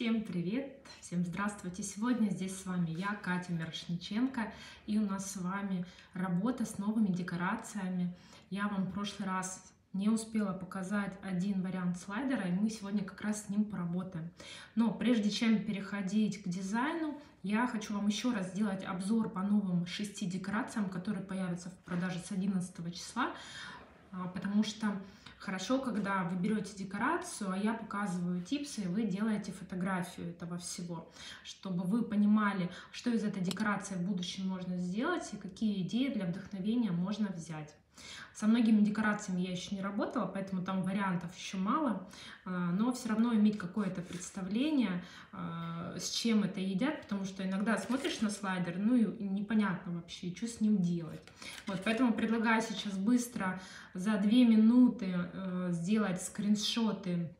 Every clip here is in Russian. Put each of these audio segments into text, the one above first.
Всем привет! Всем здравствуйте! Сегодня здесь с вами я, Катя Мирошниченко, и у нас с вами работа с новыми декорациями. Я вам в прошлый раз не успела показать один вариант слайдера, и мы сегодня как раз с ним поработаем. Но прежде чем переходить к дизайну, я хочу вам еще раз сделать обзор по новым шести декорациям, которые появятся в продаже с 11 числа, а, потому что Хорошо, когда вы берете декорацию, а я показываю типсы, и вы делаете фотографию этого всего, чтобы вы понимали, что из этой декорации в будущем можно сделать и какие идеи для вдохновения можно взять. Со многими декорациями я еще не работала, поэтому там вариантов еще мало, а, но все равно иметь какое-то представление, а, с чем это едят, потому что иногда смотришь на слайдер, ну и непонятно вообще, что с ним делать. Вот, поэтому предлагаю сейчас быстро за две минуты э, сделать скриншоты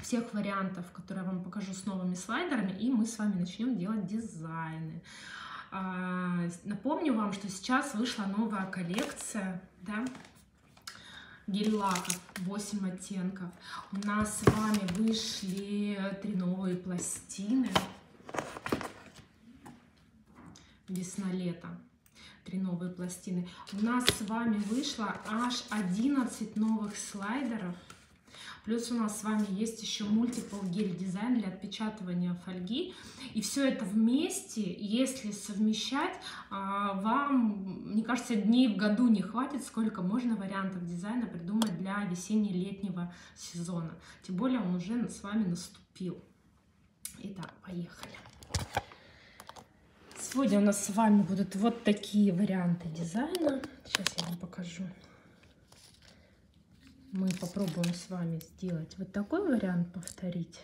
всех вариантов, которые я вам покажу с новыми слайдерами, и мы с вами начнем делать дизайны. А, напомню вам, что сейчас вышла новая коллекция, да, гель-лаков 8 оттенков. У нас с вами вышли три новые пластины. Весна-лето. Три новые пластины. У нас с вами вышло аж 11 новых слайдеров Плюс у нас с вами есть еще мультипл гель дизайн для отпечатывания фольги. И все это вместе, если совмещать, а, вам, мне кажется, дней в году не хватит, сколько можно вариантов дизайна придумать для весенне-летнего сезона. Тем более он уже с вами наступил. Итак, поехали. Сегодня у нас с вами будут вот такие варианты дизайна. Сейчас я вам покажу мы попробуем с вами сделать вот такой вариант, повторить.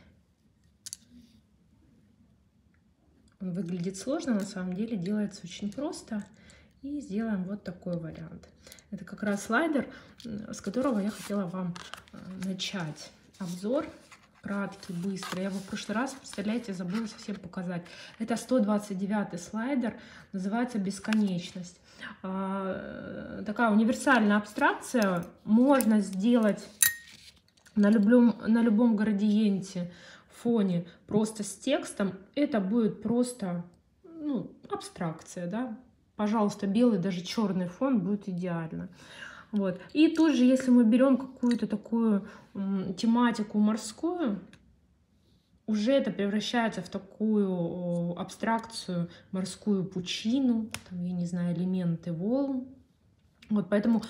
Он выглядит сложно, на самом деле делается очень просто. И сделаем вот такой вариант. Это как раз слайдер, с которого я хотела вам э, начать обзор. Краткий, быстрый. Я его в прошлый раз, представляете, забыла совсем показать. Это 129 слайдер, называется «Бесконечность». А, такая универсальная абстракция. Можно сделать на любом, на любом градиенте фоне просто с текстом. Это будет просто ну, абстракция, да. Пожалуйста, белый, даже черный фон будет идеально. Вот. И тут же, если мы берем какую-то такую тематику морскую, уже это превращается в такую абстракцию, морскую пучину, там, я не знаю, элементы волн. Вот поэтому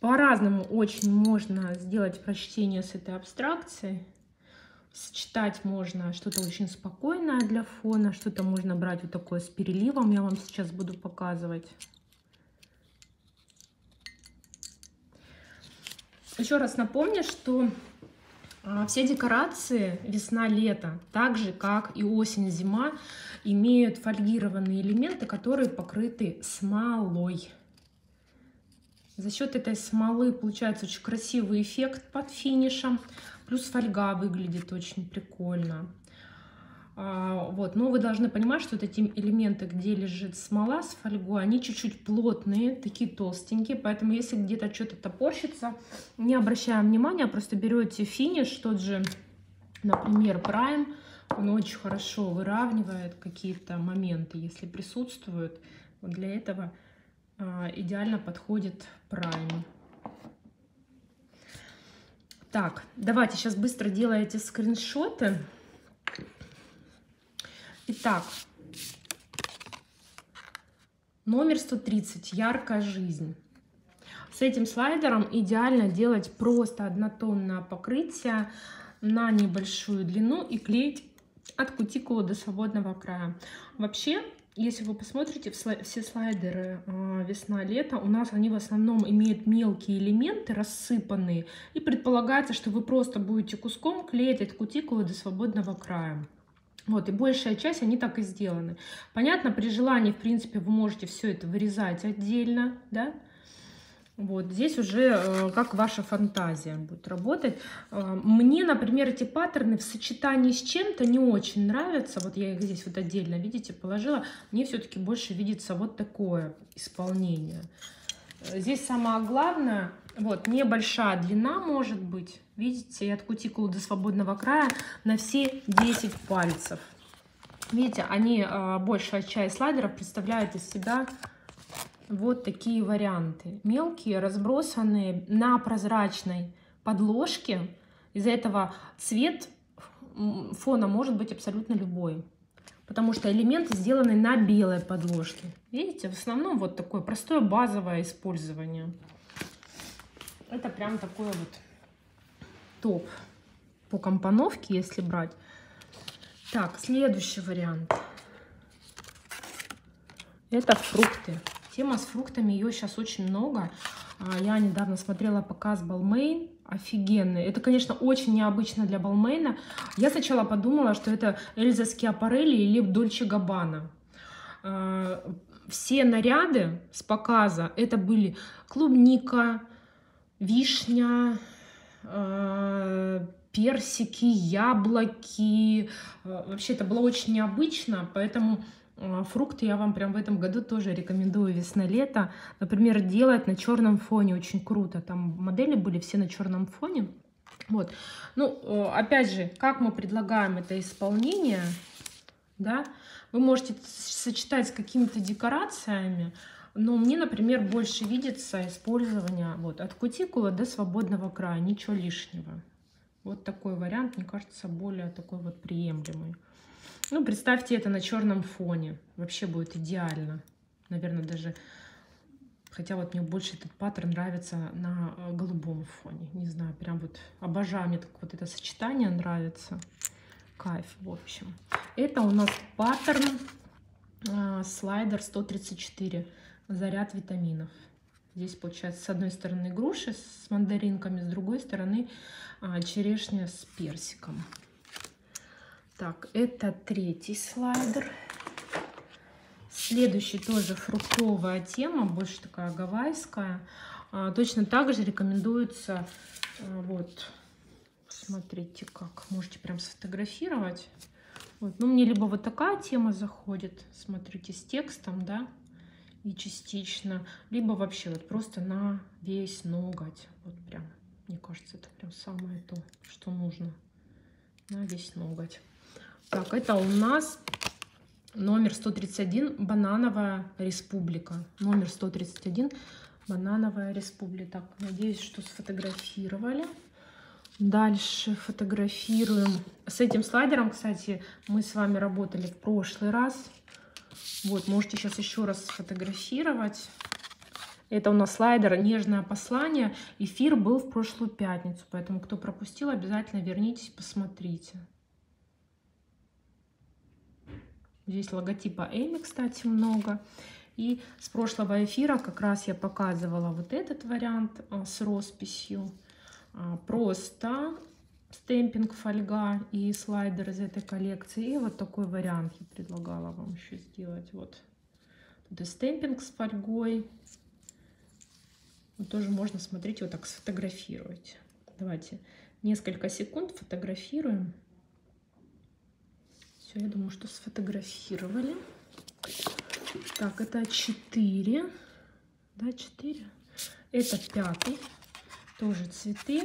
по-разному очень можно сделать прочтение с этой абстракцией. Сочетать можно что-то очень спокойное для фона, что-то можно брать вот такое с переливом, я вам сейчас буду показывать. Еще раз напомню, что а, все декорации весна-лето, так же как и осень-зима, имеют фольгированные элементы, которые покрыты смолой. За счет этой смолы получается очень красивый эффект под финишем. Плюс фольга выглядит очень прикольно. А, вот. Но вы должны понимать, что вот эти элементы, где лежит смола с фольгой, они чуть-чуть плотные, такие толстенькие. Поэтому если где-то что-то топорщится, не обращаем внимания, просто берете финиш, тот же, например, Prime. Он очень хорошо выравнивает какие-то моменты, если присутствуют. Вот для этого а, идеально подходит Prime. Так, давайте сейчас быстро делайте скриншоты. Итак, номер 130. Яркая жизнь. С этим слайдером идеально делать просто однотонное покрытие на небольшую длину и клеить от кутикулы до свободного края. Вообще, если вы посмотрите все слайдеры э, весна-лето, у нас они в основном имеют мелкие элементы, рассыпанные. И предполагается, что вы просто будете куском клеить от кутикулы до свободного края. Вот, и большая часть, они так и сделаны. Понятно, при желании, в принципе, вы можете все это вырезать отдельно, да, вот здесь уже э, как ваша фантазия будет работать. Э, мне, например, эти паттерны в сочетании с чем-то не очень нравятся. Вот я их здесь вот отдельно, видите, положила. Мне все-таки больше видится вот такое исполнение. Здесь самое главное, вот, небольшая длина может быть. Видите, от кутикулы до свободного края на все 10 пальцев. Видите, они, а, большая часть слайдеров представляют из себя вот такие варианты. Мелкие, разбросанные на прозрачной подложке. Из-за этого цвет фона может быть абсолютно любой. Потому что элементы сделаны на белой подложке. Видите, в основном вот такое простое базовое использование. Это прям такой вот топ по компоновке, если брать. Так, следующий вариант. Это фрукты. Тема с фруктами, ее сейчас очень много. А, я недавно смотрела показ Балмейн. Офигенный. Это, конечно, очень необычно для Балмейна. Я сначала подумала, что это Эльза Скиапарелли или Дольче Габбана. А, все наряды с показа это были клубника, вишня, а, персики, яблоки. Вообще это было очень необычно, поэтому фрукты я вам прям в этом году тоже рекомендую весна-лето. Например, делать на черном фоне очень круто. Там модели были все на черном фоне. Вот. Ну, э, опять же, как мы предлагаем это исполнение, да, вы можете сочетать с какими-то декорациями, но мне, например, больше видится использование вот, от кутикулы до свободного края, ничего лишнего. Вот такой вариант, мне кажется, более такой вот приемлемый. Ну, представьте это на черном фоне. Вообще будет идеально. Наверное, даже... Хотя вот мне больше этот паттерн нравится на э, голубом фоне. Не знаю, прям вот обожаю. Мне так вот это сочетание нравится. Кайф, в общем. Это у нас паттерн э, слайдер 134. Заряд витаминов. Здесь получается с одной стороны груши с мандаринками, с другой стороны э, черешня с персиком. Так, это третий слайдер. Следующий тоже фруктовая тема, больше такая гавайская. А, точно так же рекомендуется, а, вот, смотрите как, можете прям сфотографировать. Вот, ну, мне либо вот такая тема заходит, смотрите, с текстом, да, и частично, либо вообще вот просто на весь ноготь. Вот прям, мне кажется, это прям самое то, что нужно на весь ноготь. Так, это у нас номер 131 «Банановая республика». Номер 131 «Банановая республика». Так, надеюсь, что сфотографировали. Дальше фотографируем. С этим слайдером, кстати, мы с вами работали в прошлый раз. Вот, можете сейчас еще раз сфотографировать. Это у нас слайдер «Нежное послание». Эфир был в прошлую пятницу, поэтому кто пропустил, обязательно вернитесь, посмотрите. Здесь логотипа Эми, кстати, много. И с прошлого эфира как раз я показывала вот этот вариант а, с росписью. А, просто стемпинг фольга и слайдер из этой коллекции. И вот такой вариант я предлагала вам еще сделать. Вот тут и стемпинг с фольгой. Вот тоже можно, смотреть, вот так сфотографировать. Давайте несколько секунд фотографируем. Все, я думаю, что сфотографировали. Так, это 4. Да, 4. Это пятый. Тоже цветы.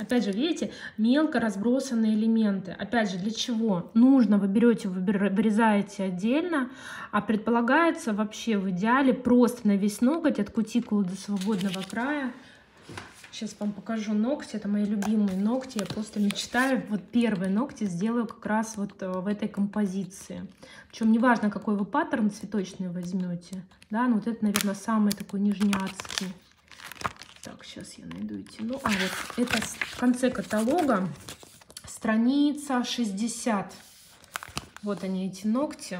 Опять же, видите, мелко разбросанные элементы. Опять же, для чего? Нужно, вы берете, вы вырезаете отдельно, а предполагается вообще в идеале просто на весь ноготь от кутикулы до свободного края Сейчас вам покажу ногти. Это мои любимые ногти. Я просто мечтаю. Вот первые ногти сделаю как раз вот э, в этой композиции. Причем неважно, какой вы паттерн цветочный возьмете. Да, ну вот это, наверное, самый такой нижняцкий. Так, сейчас я найду эти. Ну, а вот это в конце каталога. Страница 60. Вот они, эти ногти.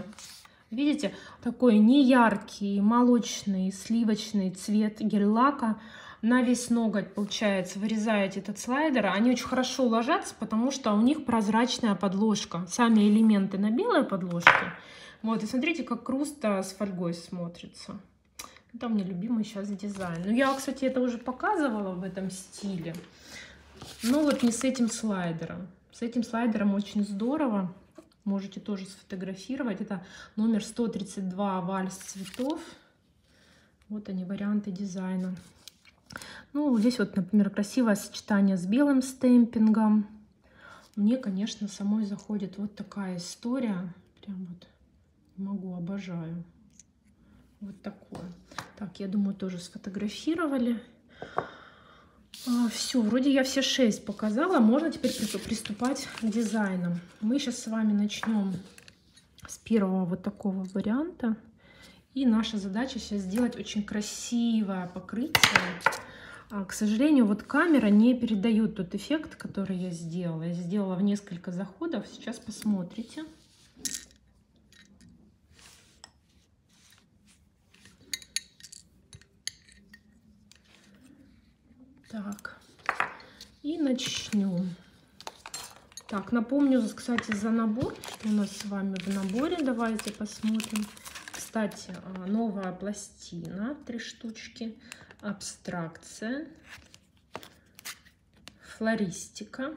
Видите, такой неяркий, молочный, сливочный цвет гель-лака на весь ноготь, получается, вырезаете этот слайдер, они очень хорошо ложатся, потому что у них прозрачная подложка. Сами элементы на белой подложке. Вот, и смотрите, как круто с фольгой смотрится. Это меня любимый сейчас дизайн. Ну, я, кстати, это уже показывала в этом стиле. Но вот не с этим слайдером. С этим слайдером очень здорово. Можете тоже сфотографировать. Это номер 132 вальс цветов. Вот они, варианты дизайна. Ну, здесь вот, например, красивое сочетание с белым стемпингом. Мне, конечно, самой заходит вот такая история. Прям вот могу, обожаю. Вот такое. Так, я думаю, тоже сфотографировали. А, все, вроде я все шесть показала. Можно теперь приступать к дизайнам. Мы сейчас с вами начнем с первого вот такого варианта. И наша задача сейчас сделать очень красивое покрытие. А, к сожалению, вот камера не передает тот эффект, который я сделала. Я сделала в несколько заходов. Сейчас посмотрите. Так, и начнем. Так, напомню, кстати, за набор, что у нас с вами в наборе. Давайте посмотрим. Кстати, а, новая пластина, три штучки, абстракция, флористика,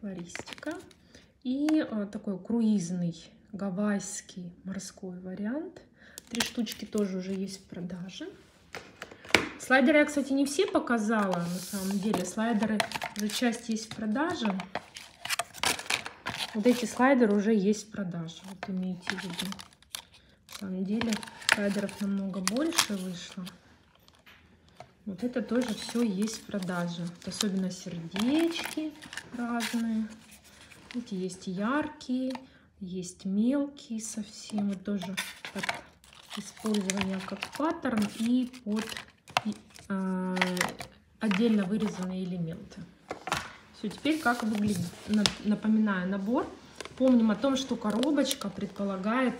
флористика и а, такой круизный гавайский морской вариант – Три штучки тоже уже есть в продаже. Слайдеры я, кстати, не все показала, на самом деле. Слайдеры уже часть есть в продаже. Вот эти слайдеры уже есть в продаже. Вот имейте в виду. На самом деле слайдеров намного больше вышло. Вот это тоже все есть в продаже. Особенно сердечки разные. Эти есть яркие, есть мелкие совсем. Вот тоже использования как паттерн и под э, отдельно вырезанные элементы. Все, теперь как выглядит, напоминаю, набор. Помним о том, что коробочка предполагает,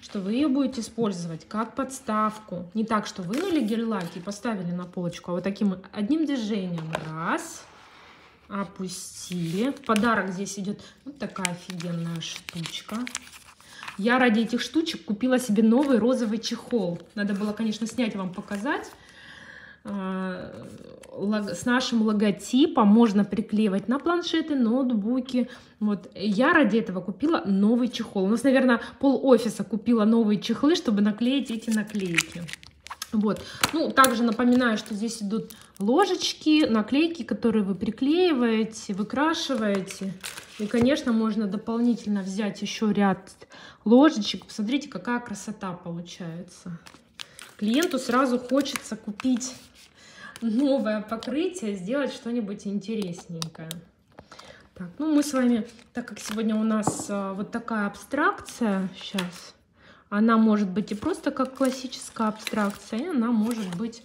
что вы ее будете использовать как подставку. Не так, что вынули гель-лак и поставили на полочку, а вот таким одним движением. Раз, опустили. В подарок здесь идет вот такая офигенная штучка. Я ради этих штучек купила себе новый розовый чехол. Надо было, конечно, снять вам показать. А, с нашим логотипом можно приклеивать на планшеты, ноутбуки. Вот я ради этого купила новый чехол. У нас, наверное, пол офиса купила новые чехлы, чтобы наклеить эти наклейки. Вот. Ну, также напоминаю, что здесь идут ложечки, наклейки, которые вы приклеиваете, выкрашиваете. И, конечно, можно дополнительно взять еще ряд ложечек. Посмотрите, какая красота получается. Клиенту сразу хочется купить новое покрытие, сделать что-нибудь интересненькое. Так, ну мы с вами, так как сегодня у нас а, вот такая абстракция, сейчас, она может быть и просто как классическая абстракция, и она может быть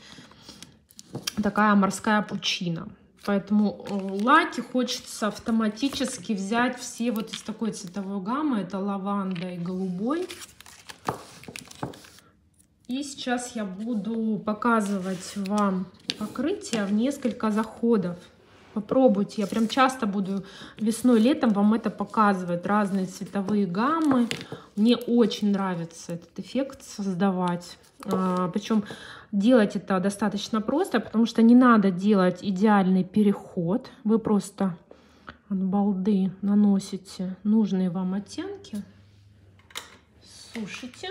такая морская пучина. Поэтому э, лаки хочется автоматически взять все вот из такой цветовой гаммы. Это лаванда и голубой. И сейчас я буду показывать вам покрытие в несколько заходов. Попробуйте. Я прям часто буду весной, летом вам это показывать. Разные цветовые гаммы. Мне очень нравится этот эффект создавать. А, причем делать это достаточно просто, потому что не надо делать идеальный переход. Вы просто от балды наносите нужные вам оттенки. Сушите.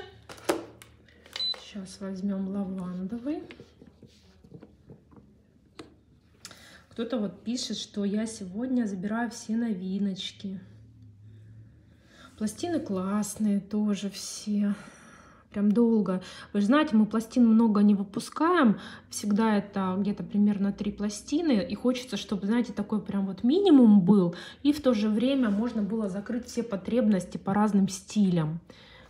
Сейчас возьмем лавандовый. Кто-то вот пишет, что я сегодня забираю все новиночки. Пластины классные тоже все прям долго. Вы же знаете, мы пластин много не выпускаем, всегда это где-то примерно три пластины, и хочется, чтобы, знаете, такой прям вот минимум был, и в то же время можно было закрыть все потребности по разным стилям.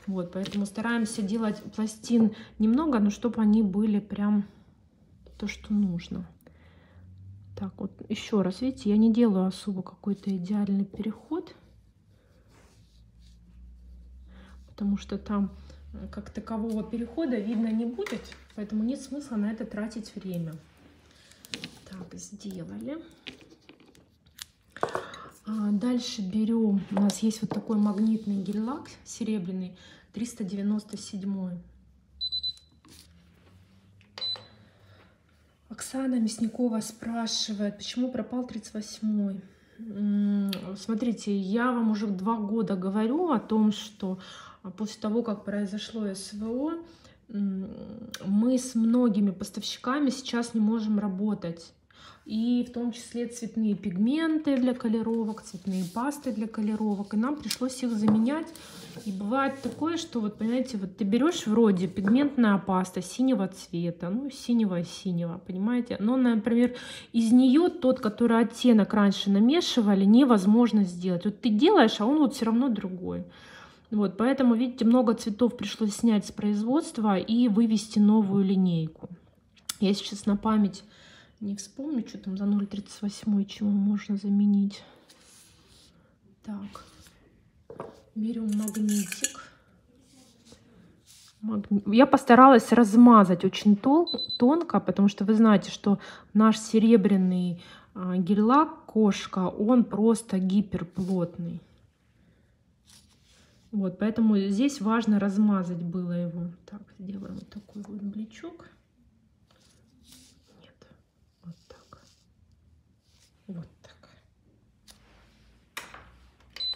Вот, поэтому стараемся делать пластин немного, но чтобы они были прям то, что нужно. Так, вот еще раз, видите, я не делаю особо какой-то идеальный переход, потому что там как такового перехода видно не будет, поэтому нет смысла на это тратить время. Так, сделали. А дальше берем, у нас есть вот такой магнитный гель-лак серебряный, 397. Оксана Мясникова спрашивает, почему пропал 38 -й? Смотрите, я вам уже два года говорю о том, что после того, как произошло СВО, мы с многими поставщиками сейчас не можем работать. И в том числе цветные пигменты для колеровок, цветные пасты для колеровок. И нам пришлось их заменять. И бывает такое, что вот, понимаете, вот ты берешь вроде пигментная паста синего цвета, ну, синего-синего, понимаете? Но, например, из нее тот, который оттенок раньше намешивали, невозможно сделать. Вот ты делаешь, а он вот все равно другой. Вот, поэтому, видите, много цветов пришлось снять с производства и вывести новую линейку. Я сейчас на память не вспомню, что там за 0,38 чего можно заменить. Так, берем магнитик. Я постаралась размазать очень тон тонко, потому что вы знаете, что наш серебряный а, гель-лак кошка, он просто гиперплотный. Вот, поэтому здесь важно размазать было его. Так, сделаем вот такой вот бличок. Нет, вот так. Вот так.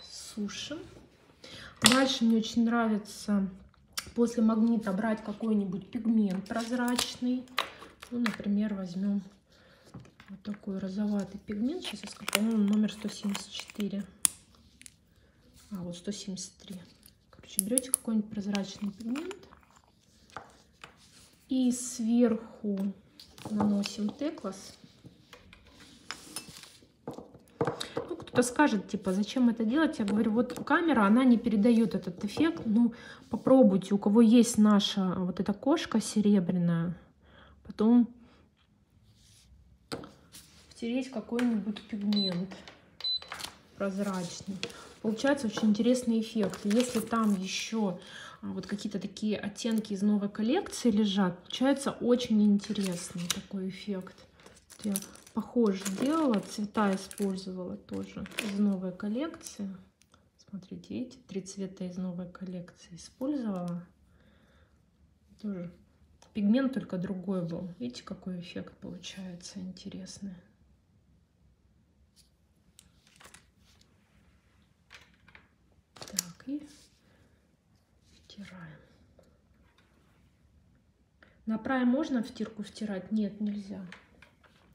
Сушим. Дальше мне очень нравится после магнита брать какой-нибудь пигмент прозрачный. Ну, например, возьмем вот такой розоватый пигмент. Сейчас я скажу, по-моему, номер 174 а вот 173 короче берете какой-нибудь прозрачный пигмент и сверху наносим теклас ну, кто-то скажет типа зачем это делать? Я говорю вот камера она не передает этот эффект. Ну попробуйте у кого есть наша вот эта кошка серебряная потом втереть какой-нибудь пигмент прозрачный получается очень интересный эффект. Если там еще а, вот какие-то такие оттенки из новой коллекции лежат, получается очень интересный такой эффект. Я похоже делала, цвета использовала тоже из новой коллекции. Смотрите, эти три цвета из новой коллекции использовала. Тоже пигмент только другой был. Видите, какой эффект получается интересный. И втираем. На прайм можно в стирку втирать? Нет, нельзя.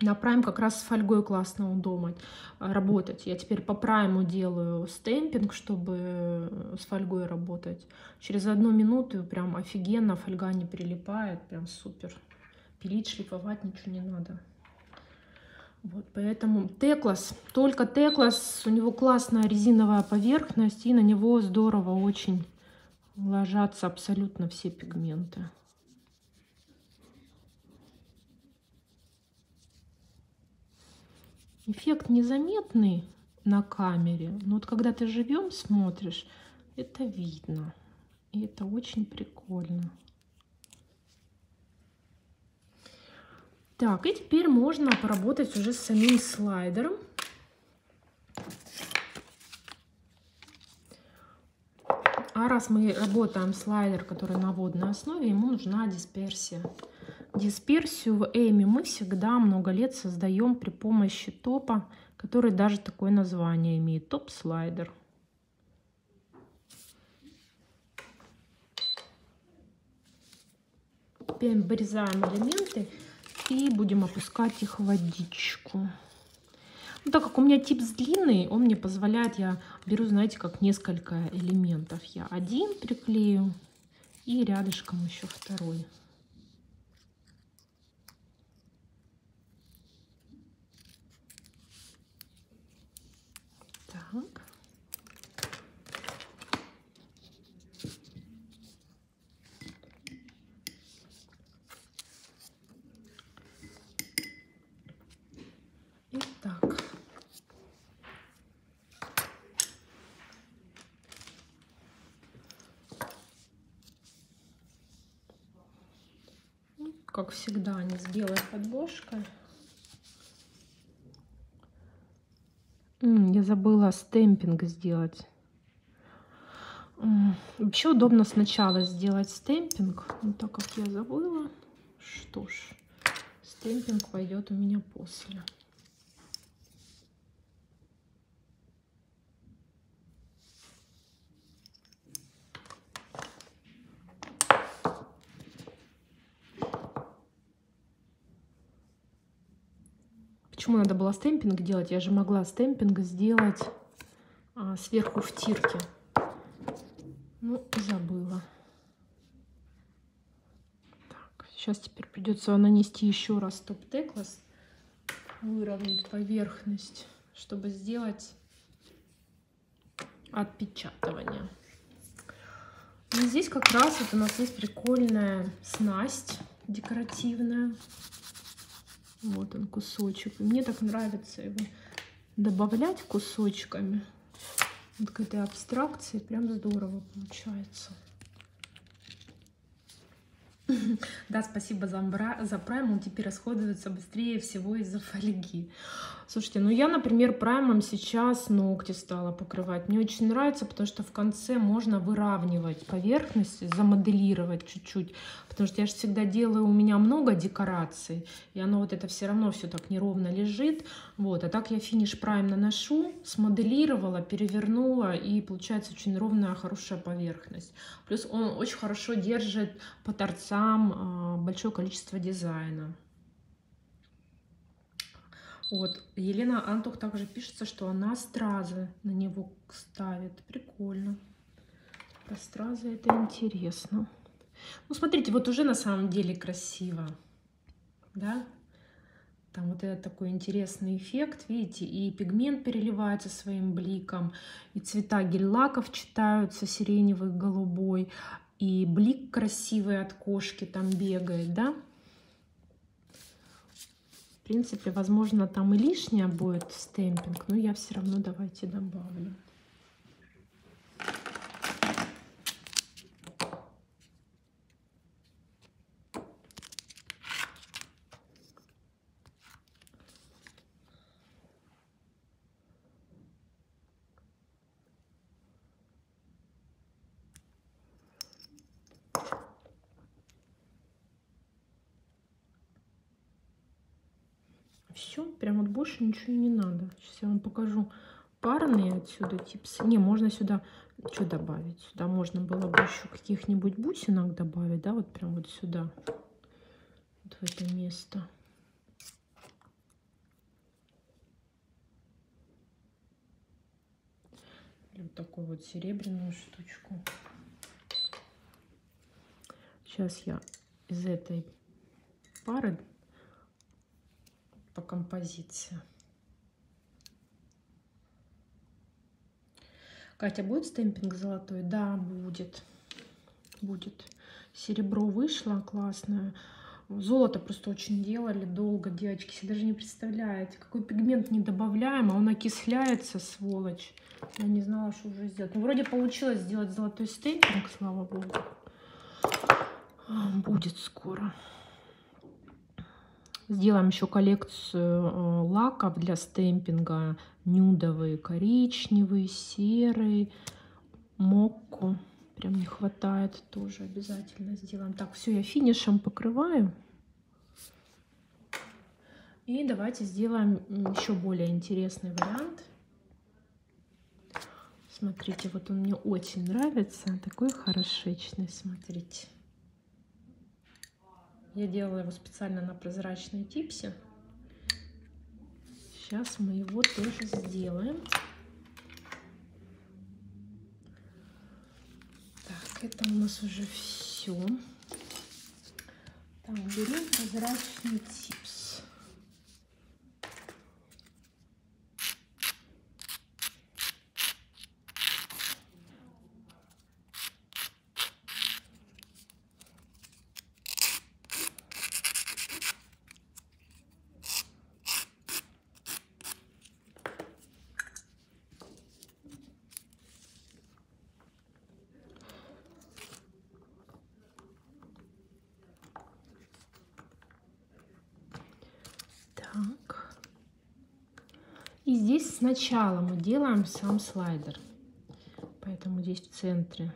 На прайм как раз с фольгой классно удобно работать. Я теперь по прайму делаю стемпинг, чтобы с фольгой работать. Через одну минуту прям офигенно, фольга не прилипает, прям супер. Пилить, шлифовать ничего не надо. Вот, поэтому Теклас, только Теклас, у него классная резиновая поверхность, и на него здорово очень ложатся абсолютно все пигменты. Эффект незаметный на камере, но вот когда ты живем смотришь, это видно. И это очень прикольно. Так, и теперь можно поработать уже с самим слайдером. А раз мы работаем слайдер, который на водной основе, ему нужна дисперсия. Дисперсию в Эми мы всегда много лет создаем при помощи топа, который даже такое название имеет, топ-слайдер. Теперь вырезаем элементы и будем опускать их в водичку. Ну, так как у меня типс длинный, он мне позволяет, я беру, знаете, как несколько элементов. Я один приклею и рядышком еще второй. Так. Как всегда, они с белой подложкой. Я забыла стемпинг сделать. Вообще удобно сначала сделать стемпинг, но так как я забыла, что ж, стемпинг пойдет у меня после. Почему надо было стемпинг делать? Я же могла стемпинг сделать а, сверху втирки. Ну, забыла. Так, сейчас теперь придется нанести еще раз топ-теклас, выровнять поверхность, чтобы сделать отпечатывание. И здесь как раз вот у нас есть прикольная снасть декоративная. Вот он кусочек. мне так нравится его добавлять кусочками. Вот к этой абстракции прям здорово получается. Да, спасибо за, за прайм, он теперь расходуется быстрее всего из-за фольги. Слушайте, ну я, например, праймом сейчас ногти стала покрывать. Мне очень нравится, потому что в конце можно выравнивать поверхность, замоделировать чуть-чуть. Потому что я же всегда делаю, у меня много декораций, и оно вот это все равно все так неровно лежит. Вот, а так я финиш прайм наношу, смоделировала, перевернула, и получается очень ровная, хорошая поверхность. Плюс он очень хорошо держит по торцам а, большое количество дизайна. Вот. Елена Антух также пишется, что она стразы на него ставит. Прикольно. Про стразы это интересно. Ну, смотрите, вот уже на самом деле красиво. Да? Там вот этот такой интересный эффект, видите, и пигмент переливается своим бликом, и цвета гель-лаков читаются сиреневый, голубой, и блик красивый от кошки там бегает, да? Принципе, возможно, там и лишняя будет стемпинг, но я все равно давайте добавлю. Все, прям вот больше ничего не надо. Сейчас я вам покажу парные отсюда типсы. Не, можно сюда что добавить? Сюда можно было бы еще каких-нибудь бусинок добавить, да, вот прям вот сюда, вот в это место. Вот такую вот серебряную штучку. Сейчас я из этой пары по композиции. Катя, будет стемпинг золотой? Да, будет. Будет. Серебро вышло классное. Золото просто очень делали долго, девочки. Себе даже не представляете, какой пигмент не добавляем, а он окисляется, сволочь. Я не знала, что уже сделать. Ну, вроде получилось сделать золотой стемпинг, слава богу. Будет скоро. Сделаем еще коллекцию э, лаков для стемпинга. Нюдовый, коричневый, серый, мокко. Прям не хватает, тоже обязательно сделаем. Так, все, я финишем покрываю. И давайте сделаем еще более интересный вариант. Смотрите, вот он мне очень нравится. Такой хорошечный, смотрите. Я делала его специально на прозрачной типсе. Сейчас мы его тоже сделаем. Так, это у нас уже все. Так, берем прозрачный типс. Так. И здесь сначала мы делаем сам слайдер. Поэтому здесь в центре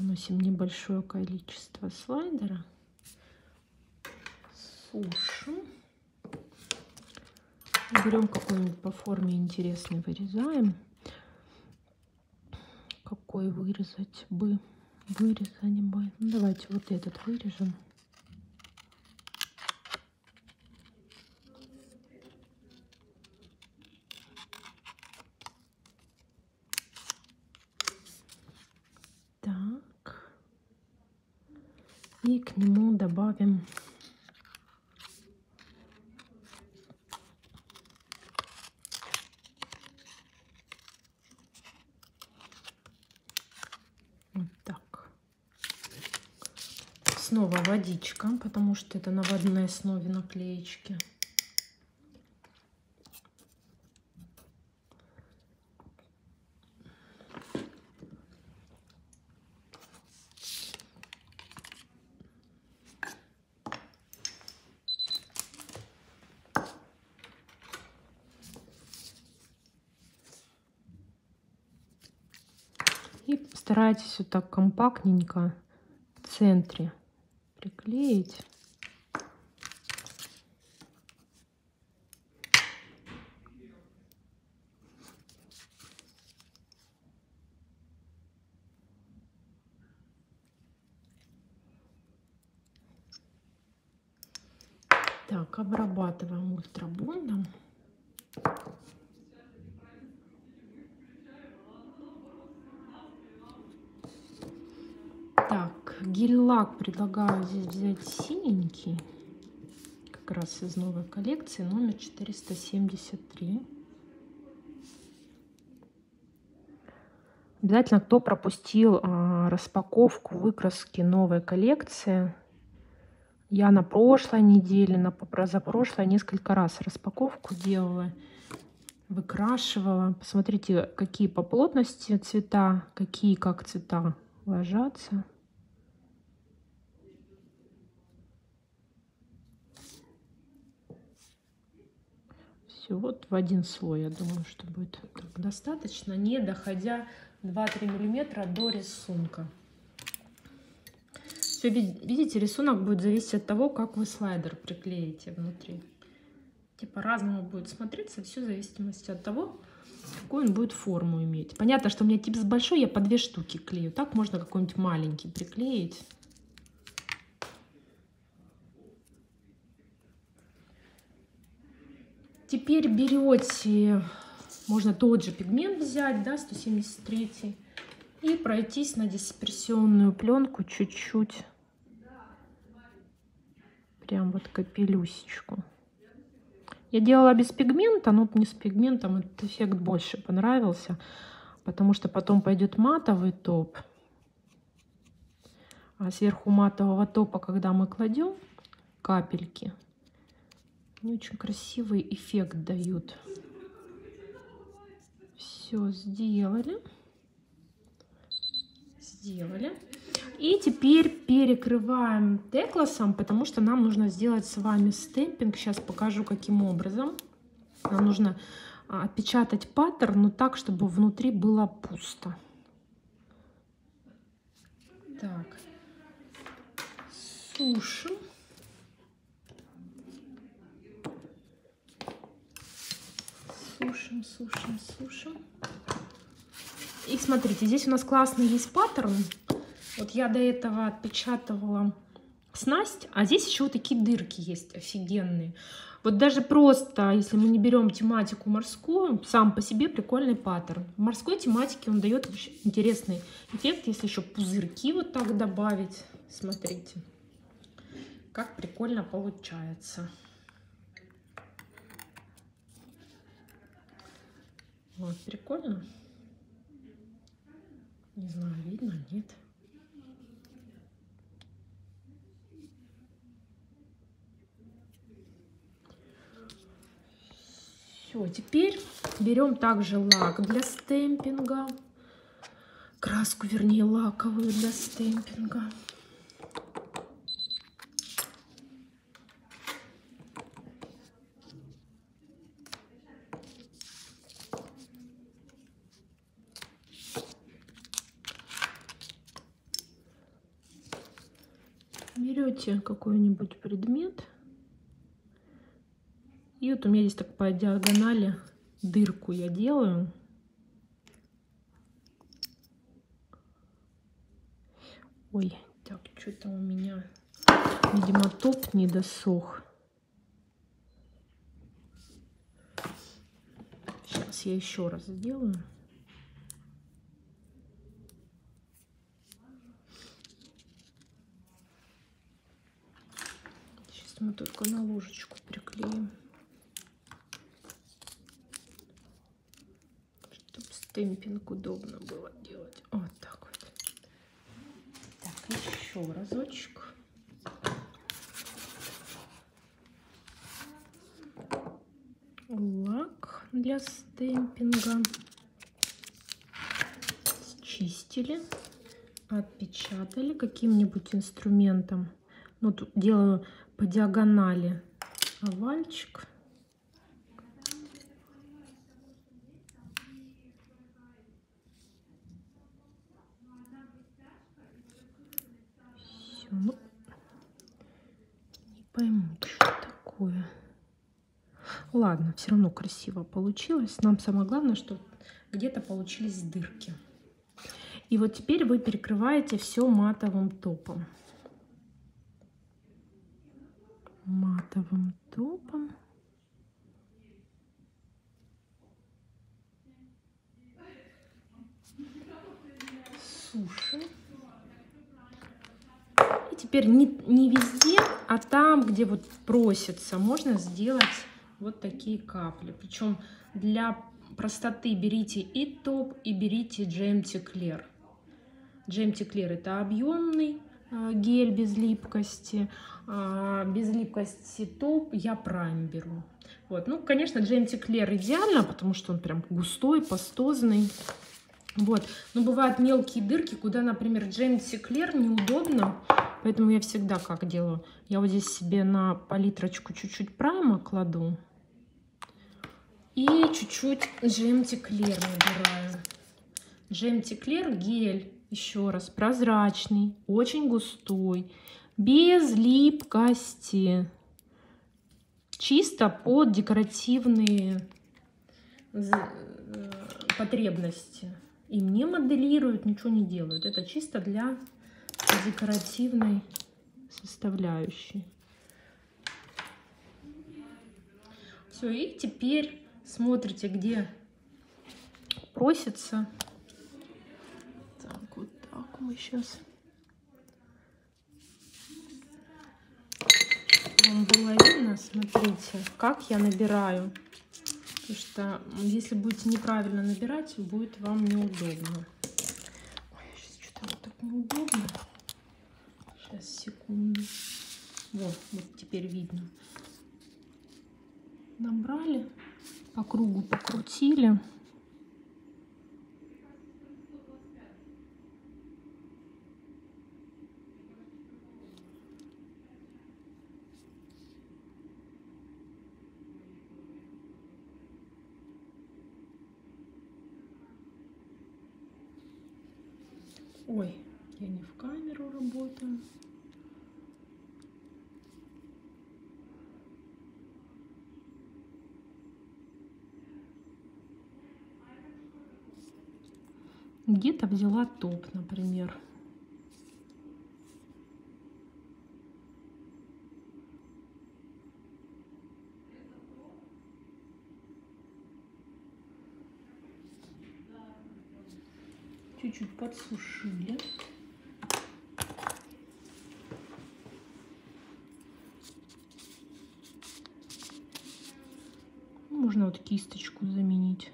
наносим небольшое количество слайдера. Сушим. Берем какой-нибудь по форме интересный, вырезаем. Какой вырезать бы? вырезать бы. Ну, давайте вот этот вырежем. К нему добавим вот так. Снова водичка, потому что это на водной основе наклеечки. И старайтесь вот так компактненько в центре приклеить. Так, обрабатываем ультрабондом. Так, гель-лак предлагаю здесь взять синенький, как раз из новой коллекции, номер 473. Обязательно, кто пропустил а, распаковку выкраски новой коллекции, я на прошлой неделе, на позапрошлой несколько раз распаковку делала, выкрашивала. Посмотрите, какие по плотности цвета, какие как цвета ложатся. Все, вот в один слой, я думаю, что будет достаточно, не доходя 2-3 миллиметра до рисунка. Все, видите, рисунок будет зависеть от того, как вы слайдер приклеите внутри. Типа разному будет смотреться, все в зависимости от того, какую он будет форму иметь. Понятно, что у меня типс большой, я по две штуки клею. Так можно какой-нибудь маленький приклеить. Теперь берете, можно тот же пигмент взять, да, 173 и пройтись на дисперсионную пленку чуть-чуть. Прям вот капелюсечку. Я делала без пигмента, но не с пигментом этот эффект больше понравился, потому что потом пойдет матовый топ. А сверху матового топа, когда мы кладем капельки, они очень красивый эффект дают. Все сделали сделали. И теперь перекрываем текласом, потому что нам нужно сделать с вами стемпинг. Сейчас покажу, каким образом. Нам нужно а, отпечатать паттерн, но так, чтобы внутри было пусто. Так, сушим. Сушим, сушим, сушим. И смотрите, здесь у нас классный есть паттерн. Вот я до этого отпечатывала снасть, а здесь еще вот такие дырки есть офигенные. Вот даже просто, если мы не берем тематику морскую, сам по себе прикольный паттерн. В морской тематике он дает интересный эффект, если еще пузырьки вот так добавить. Смотрите, как прикольно получается. Вот, прикольно. Не знаю, видно, нет. Все, теперь берем также лак для стемпинга. Краску, вернее, лаковую для стемпинга. Берете какой-нибудь предмет. И вот у меня здесь так по диагонали дырку я делаю. Ой, так, что-то у меня, видимо, топ не досох. Сейчас я еще раз сделаю. Сейчас мы только на ложечку приклеим. Чтобы стемпинг удобно было делать. Вот так вот. Так, еще разочек. Лак для стемпинга. Счистили, отпечатали каким-нибудь инструментом. Ну, тут делаю по диагонали овальчик. Все, ну, не пойму, что такое. Ладно, все равно красиво получилось. Нам самое главное, что где-то получились дырки. И вот теперь вы перекрываете все матовым топом. Матовым топом. Суши. И теперь не, не везде, а там, где вот просится, можно сделать вот такие капли. Причем для простоты берите и топ, и берите GMT Clear. GMT Clear это объемный гель без липкости, а, без липкости топ я прайм беру. Вот. Ну, конечно, GMT Clear идеально, потому что он прям густой, пастозный. Вот. Но бывают мелкие дырки, куда, например, GMT Clear неудобно. Поэтому я всегда как делаю? Я вот здесь себе на палитрочку чуть-чуть прайма кладу. И чуть-чуть GMT Clear набираю. GMT Clear гель, еще раз, прозрачный, очень густой без липкости. Чисто под декоративные э, потребности. И не моделируют, ничего не делают. Это чисто для декоративной составляющей. Все, и теперь смотрите, где просится. Так мы сейчас вам было видно, смотрите, как я набираю. Потому что если будете неправильно набирать, будет вам неудобно. Ой, сейчас что-то вот так неудобно. Сейчас, секунду. Вот, вот теперь видно. Набрали, по кругу покрутили. Ой, я не в камеру работаю. Где-то взяла топ, например. чуть-чуть подсушили. Можно вот кисточку заменить.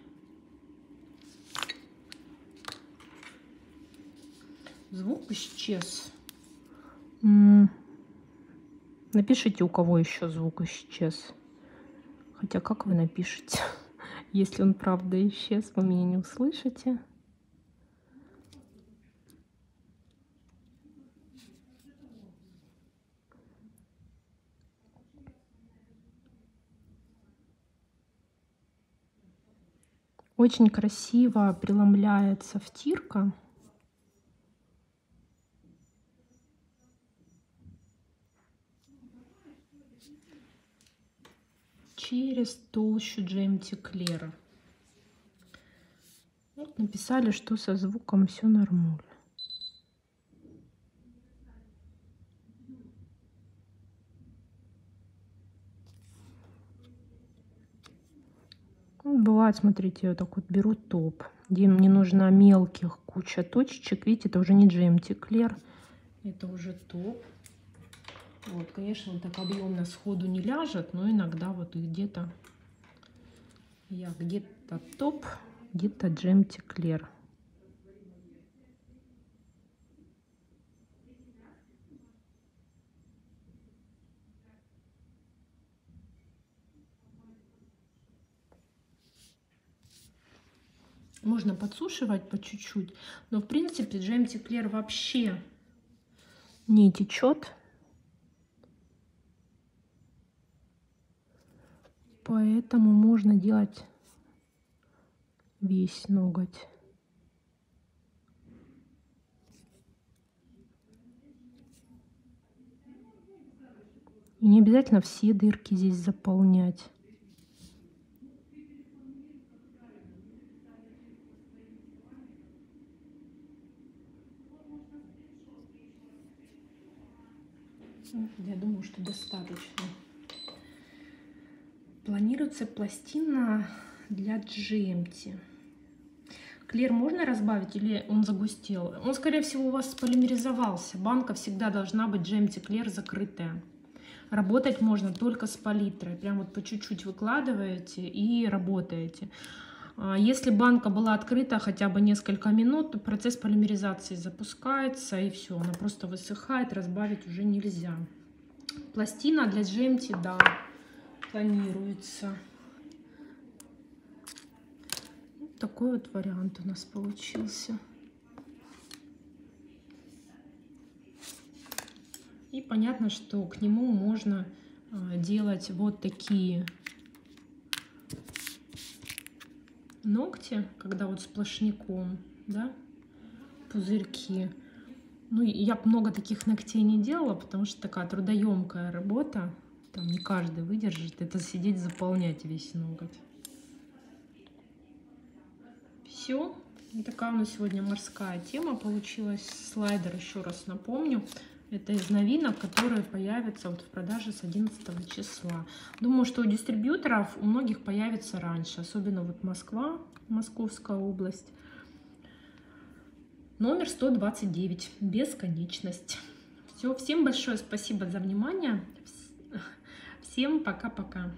Звук исчез. Напишите, у кого еще звук исчез. Хотя как вы напишете? Если он правда исчез, вы меня не услышите. Очень красиво преломляется втирка. через толщу GMT Клера. Вот написали, что со звуком все нормально. Ну, бывает, смотрите, я так вот беру топ, где мне нужна мелких куча точечек. Видите, это уже не GMT Clear, это уже топ. Вот, конечно, он так объемно сходу не ляжет, но иногда вот где-то я где-то топ, где-то джемти клер. Можно подсушивать по чуть-чуть, но в принципе джемти клер вообще не течет. Поэтому можно делать весь ноготь. И не обязательно все дырки здесь заполнять. Я думаю, что достаточно. Планируется пластина для джемти. Клер можно разбавить или он загустел? Он, скорее всего, у вас полимеризовался. Банка всегда должна быть джемти клер закрытая. Работать можно только с палитрой. Прям вот по чуть-чуть выкладываете и работаете. А если банка была открыта хотя бы несколько минут, то процесс полимеризации запускается и все, она просто высыхает, разбавить уже нельзя. Пластина для джемти, да, планируется. Такой вот вариант у нас получился. И понятно, что к нему можно а, делать вот такие ногти, когда вот сплошняком, да, пузырьки. Ну, я много таких ногтей не делала, потому что такая трудоемкая работа. Там не каждый выдержит. Это сидеть, заполнять весь ноготь. Все. И такая у нас сегодня морская тема получилась. Слайдер, еще раз напомню. Это из новинок, которые появятся вот в продаже с 11 числа. Думаю, что у дистрибьюторов у многих появится раньше, особенно вот Москва, Московская область. Номер 129. Бесконечность. Все, всем большое спасибо за внимание. Всем пока-пока.